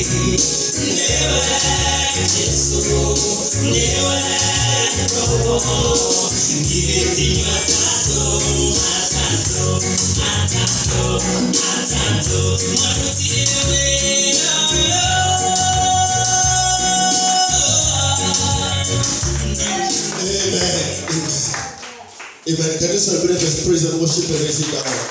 Never go, never go. Give my my my my. My Amen. Amen. Can you celebrate the praise and worship and raise it down?